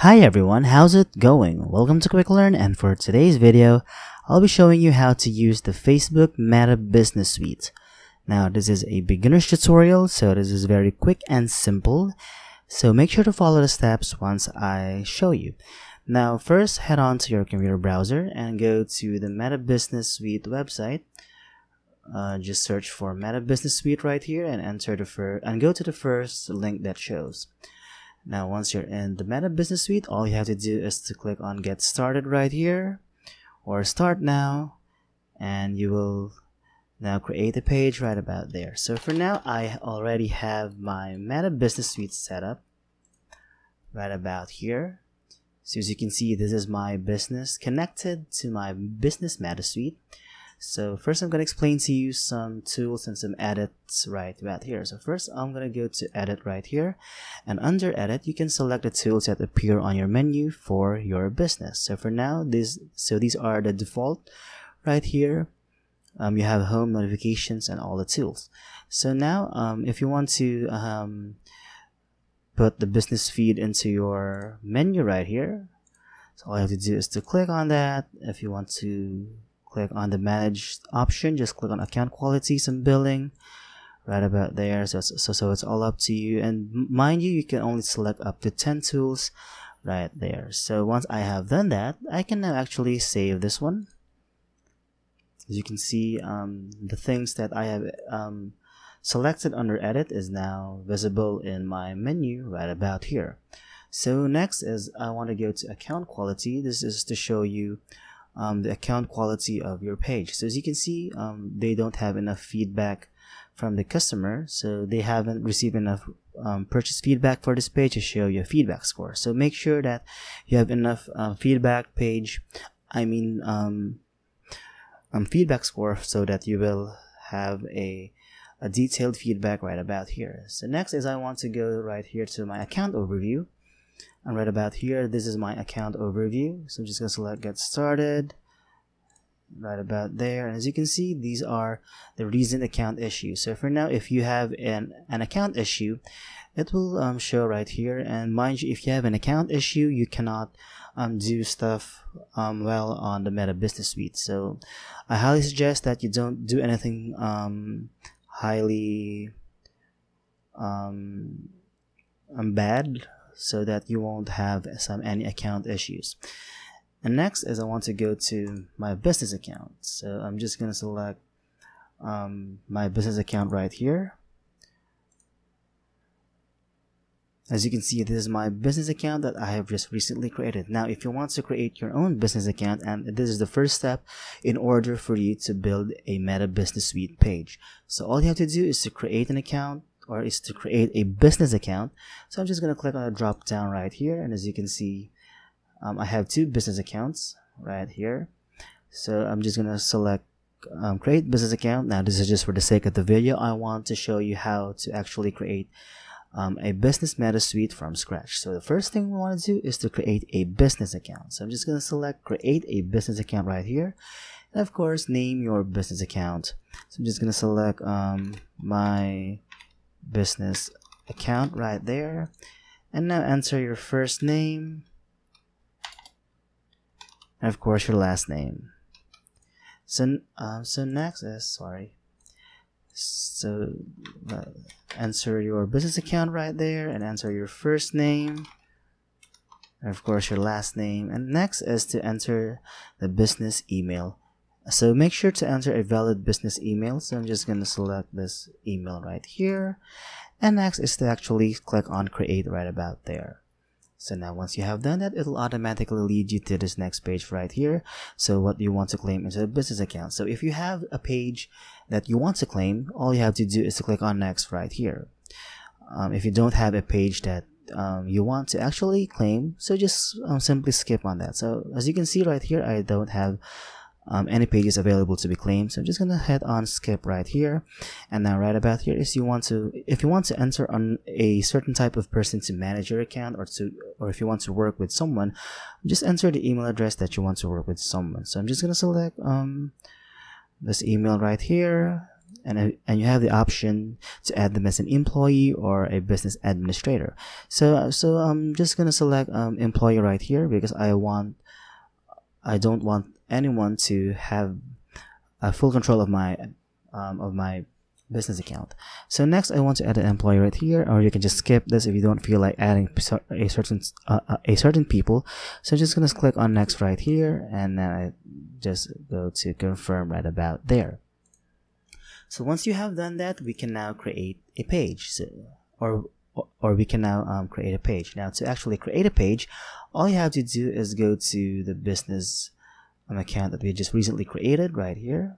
Hi everyone, how's it going? Welcome to Quick Learn and for today's video, I'll be showing you how to use the Facebook Meta Business Suite. Now this is a beginner's tutorial, so this is very quick and simple. So make sure to follow the steps once I show you. Now first head on to your computer browser and go to the Meta Business Suite website. Uh, just search for Meta Business Suite right here and enter the first and go to the first link that shows. Now, once you're in the Meta Business Suite, all you have to do is to click on Get Started right here or Start Now, and you will now create a page right about there. So for now, I already have my Meta Business Suite set up right about here. So as you can see, this is my business connected to my Business Meta Suite. So first I'm going to explain to you some tools and some edits right about here. So first I'm going to go to edit right here and under edit you can select the tools that appear on your menu for your business. So for now this so these are the default right here. Um, you have home notifications and all the tools. So now um, if you want to um, put the business feed into your menu right here so all you have to do is to click on that if you want to click on the manage option. Just click on account qualities and billing right about there. So, so so it's all up to you. And mind you you can only select up to 10 tools right there. So once i have done that i can now actually save this one. As you can see um, the things that i have um, selected under edit is now visible in my menu right about here. So next is i want to go to account quality. This is to show you um, the account quality of your page. So as you can see, um, they don't have enough feedback from the customer, so they haven't received enough um, purchase feedback for this page to show your feedback score. So make sure that you have enough uh, feedback page, I mean um, um, feedback score, so that you will have a a detailed feedback right about here. So next is I want to go right here to my account overview and right about here this is my account overview. So I'm just gonna select get started right about there. And as you can see these are the recent account issues. So for now if you have an, an account issue it will um, show right here. And mind you if you have an account issue you cannot um, do stuff um, well on the meta business suite. So I highly suggest that you don't do anything um, highly um, um, bad so that you won't have some any account issues. And next is I want to go to my business account. So I'm just gonna select um, my business account right here. As you can see this is my business account that I have just recently created. Now if you want to create your own business account and this is the first step in order for you to build a meta business suite page. So all you have to do is to create an account or is to create a business account. So I'm just going to click on the drop down right here. And as you can see, um, I have two business accounts right here. So I'm just going to select um, create business account. Now this is just for the sake of the video. I want to show you how to actually create um, a business meta suite from scratch. So the first thing we want to do is to create a business account. So I'm just going to select create a business account right here. And of course, name your business account. So I'm just going to select um, my business account right there. And now enter your first name. And of course your last name. So um, so next is sorry. So uh, enter your business account right there and enter your first name. And of course your last name. And next is to enter the business email so make sure to enter a valid business email. So I'm just going to select this email right here. And next is to actually click on create right about there. So now once you have done that, it'll automatically lead you to this next page right here. So what you want to claim is a business account. So if you have a page that you want to claim, all you have to do is to click on next right here. Um, if you don't have a page that um, you want to actually claim, so just um, simply skip on that. So as you can see right here, I don't have um, any pages available to be claimed. So I'm just gonna head on skip right here. And now right about here is you want to, if you want to enter on a certain type of person to manage your account or to, or if you want to work with someone, just enter the email address that you want to work with someone. So I'm just gonna select um, this email right here. and and you have the option to add them as an employee or a business administrator. So so I'm just gonna select um, employee right here because I want I don't want anyone to have a full control of my um, of my business account. So next, I want to add an employee right here, or you can just skip this if you don't feel like adding a certain uh, uh, a certain people. So I'm just gonna click on next right here, and then I just go to confirm right about there. So once you have done that, we can now create a page, so, or or we can now um, create a page. Now to actually create a page, all you have to do is go to the business um, account that we just recently created right here.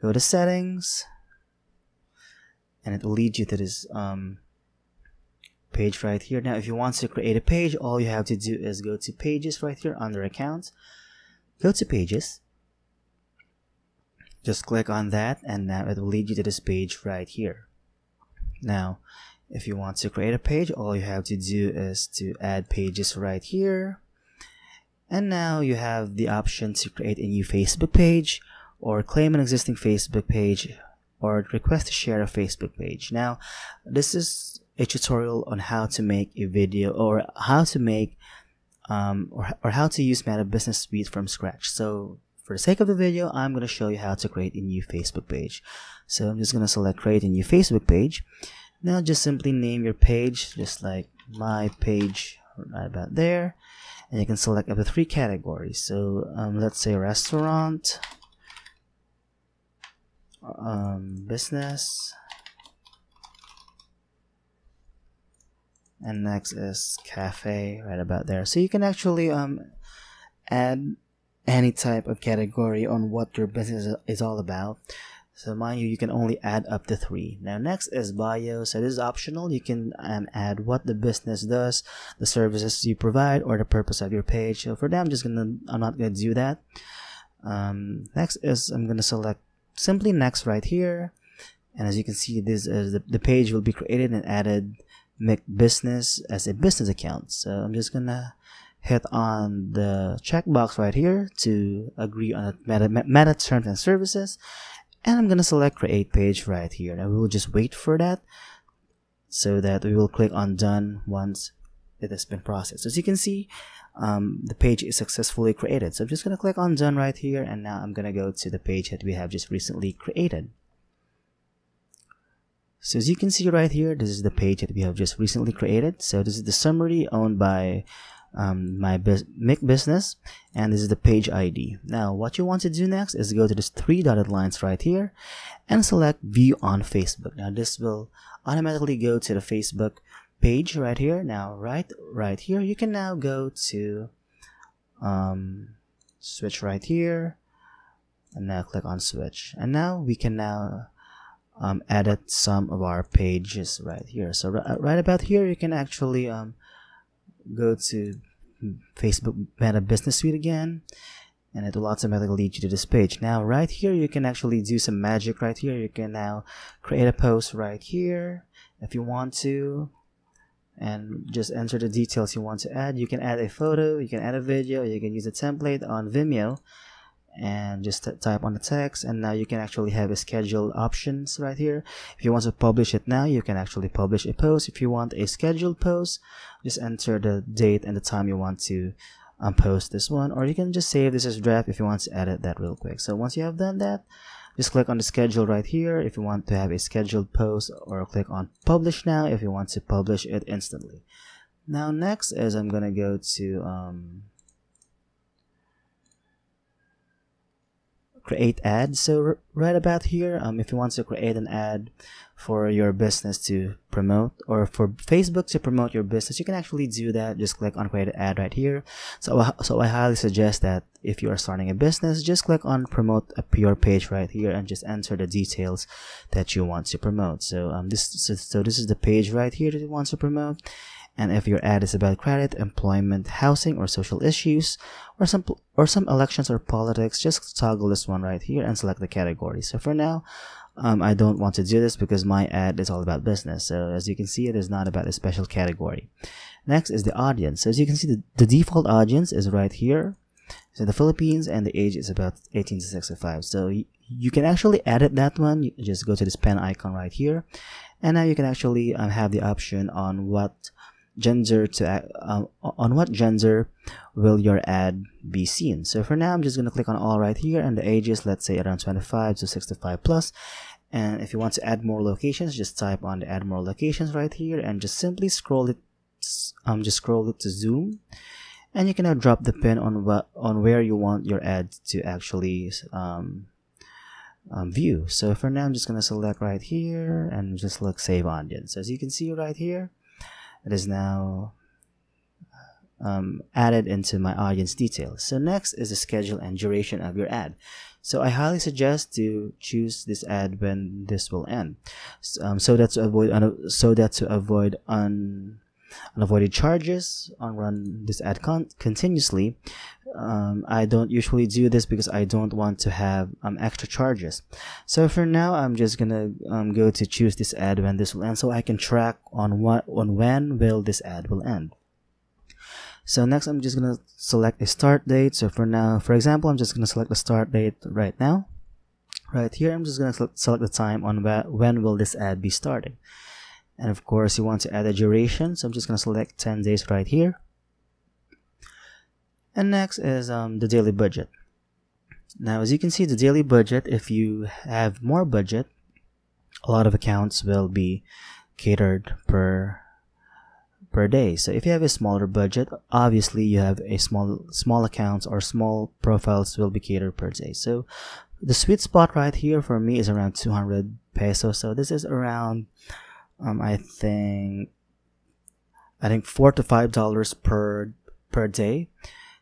Go to settings, and it will lead you to this um, page right here. Now, if you want to create a page, all you have to do is go to pages right here under accounts. Go to pages just click on that and now it will lead you to this page right here now if you want to create a page all you have to do is to add pages right here and now you have the option to create a new Facebook page or claim an existing Facebook page or request to share a Facebook page now this is a tutorial on how to make a video or how to make um, or, or how to use Meta Business Suite from scratch so for the sake of the video, I'm going to show you how to create a new Facebook page. So I'm just going to select create a new Facebook page. Now just simply name your page, just like my page right about there. And you can select up to three categories. So um, let's say restaurant, um, business, and next is cafe right about there. So you can actually um, add any type of category on what your business is all about. So mind you, you can only add up to three. Now next is bio. So this is optional. You can um, add what the business does, the services you provide, or the purpose of your page. So for that, I'm just gonna, I'm not gonna do that. Um, next is I'm gonna select simply next right here. And as you can see, this is the, the page will be created and added make business as a business account. So I'm just gonna hit on the checkbox right here to agree on the meta, meta terms and services and I'm gonna select create page right here. And we will just wait for that so that we will click on done once it has been processed. As you can see um, the page is successfully created. So I'm just gonna click on done right here. And now I'm gonna go to the page that we have just recently created. So as you can see right here this is the page that we have just recently created. So this is the summary owned by um, my make business and this is the page ID. Now what you want to do next is go to this three dotted lines right here and select view on Facebook. Now this will automatically go to the Facebook page right here. Now right right here you can now go to um, switch right here and now click on switch and now we can now um, edit some of our pages right here so right about here you can actually um, go to Facebook Meta Business Suite again and it will automatically lead you to this page. Now right here you can actually do some magic right here. You can now create a post right here if you want to and just enter the details you want to add. You can add a photo, you can add a video, you can use a template on Vimeo and just type on the text and now you can actually have a scheduled options right here. If you want to publish it now you can actually publish a post. If you want a scheduled post just enter the date and the time you want to um, post this one or you can just save this as draft if you want to edit that real quick. So once you have done that just click on the schedule right here if you want to have a scheduled post or click on publish now if you want to publish it instantly. Now next is I'm gonna go to um, create ads so right about here um, if you want to create an ad for your business to promote or for facebook to promote your business you can actually do that. Just click on create an ad right here. So so i highly suggest that if you are starting a business just click on promote a pure page right here and just enter the details that you want to promote. So um this so, so this is the page right here that you want to promote and if your ad is about credit, employment, housing, or social issues, or some or some elections or politics, just toggle this one right here and select the category. So for now, um, I don't want to do this because my ad is all about business. So as you can see, it is not about a special category. Next is the audience. So as you can see, the, the default audience is right here. so the Philippines and the age is about 18 to 65 so you, can actually edit that one you just go to this pen icon right here and now you can actually um, have the option on what gender to uh, on what gender will your ad be seen? So for now i'm just going to click on all right here and the ages let's say around 25 to 65 plus. And if you want to add more locations just type on the add more locations right here and just simply scroll it um just scroll it to zoom. And you can now drop the pin on what on where you want your ad to actually um, um, view. So for now I'm just gonna select right here and just look save audience. As you can see right here it is now um, added into my audience details. So next is the schedule and duration of your ad. So I highly suggest to choose this ad when this will end. Um, so that to avoid so that to avoid un unavoided charges on run this ad con- continuously. Um, I don't usually do this because I don't want to have um, extra charges. So for now I'm just gonna um, go to choose this ad when this will end so I can track on what on when will this ad will end. So next I'm just gonna select a start date. So for now for example I'm just gonna select the start date right now. Right here I'm just gonna select the time on when will this ad be starting and of course you want to add a duration. So I'm just going to select 10 days right here. And next is um, the daily budget. Now as you can see the daily budget if you have more budget a lot of accounts will be catered per per day. So if you have a smaller budget obviously you have a small small accounts or small profiles will be catered per day. So the sweet spot right here for me is around 200 pesos. So this is around um, I think I think four to five dollars per per day.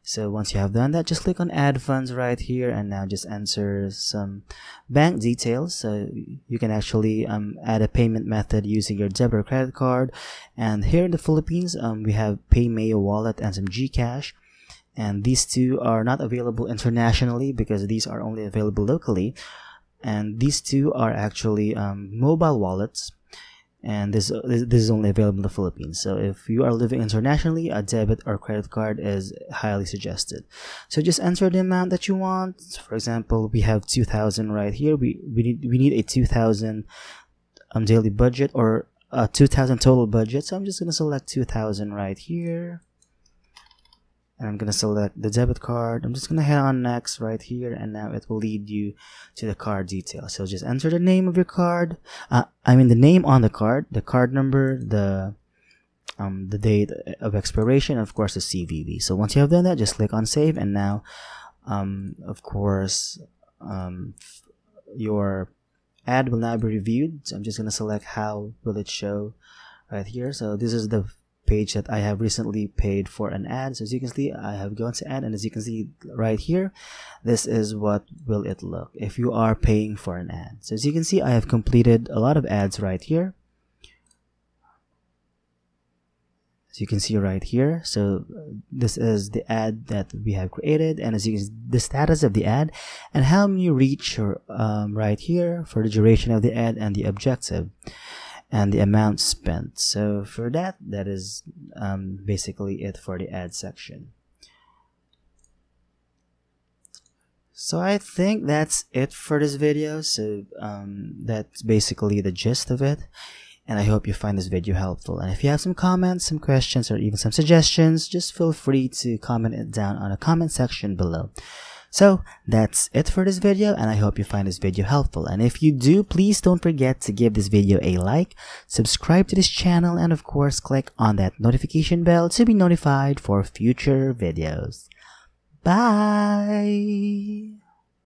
So once you have done that, just click on add funds right here and now just enter some bank details. So you can actually um, add a payment method using your debit or credit card. And here in the Philippines, um, we have PayMaya wallet and some GCash. And these two are not available internationally because these are only available locally. And these two are actually um, mobile wallets and this this is only available in the Philippines. So if you are living internationally, a debit or credit card is highly suggested. So just enter the amount that you want. For example, we have 2000 right here. We we need we need a 2000 um daily budget or a 2000 total budget. So I'm just going to select 2000 right here and I'm gonna select the debit card. I'm just gonna head on next right here and now it will lead you to the card details. So just enter the name of your card uh, I mean the name on the card the card number the um, the date of expiration of course the CVV so once you have done that just click on save and now um, of course um, your ad will now be reviewed. So I'm just gonna select how will it show right here. So this is the page that I have recently paid for an ad. So as you can see, I have gone to ad and as you can see right here, this is what will it look if you are paying for an ad. So as you can see, I have completed a lot of ads right here. As you can see right here, so this is the ad that we have created and as you can see, the status of the ad and how many reach um, right here for the duration of the ad and the objective and the amount spent. So for that, that is um, basically it for the ad section. So I think that's it for this video. So um, that's basically the gist of it. And I hope you find this video helpful. And if you have some comments, some questions, or even some suggestions, just feel free to comment it down on the comment section below. So that's it for this video and I hope you find this video helpful and if you do please don't forget to give this video a like, subscribe to this channel and of course click on that notification bell to be notified for future videos. Bye!